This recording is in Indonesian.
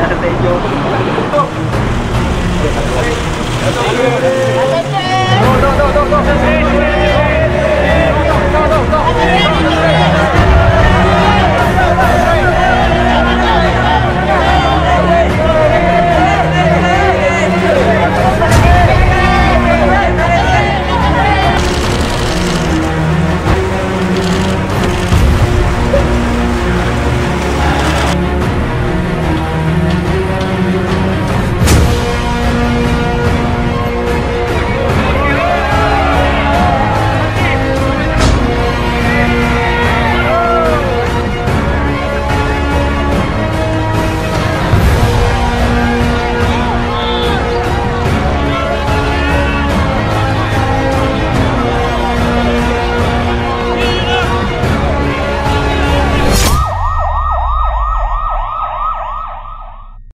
Ada tejo.